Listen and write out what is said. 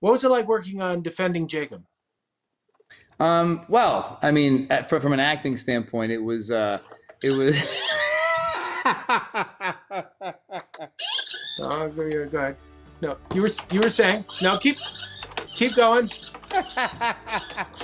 What was it like working on defending Jacob? Um, well, I mean, at- for, from an acting standpoint, it was, uh, it was. Oh, go ahead. No, you were you were saying no. Keep keep going.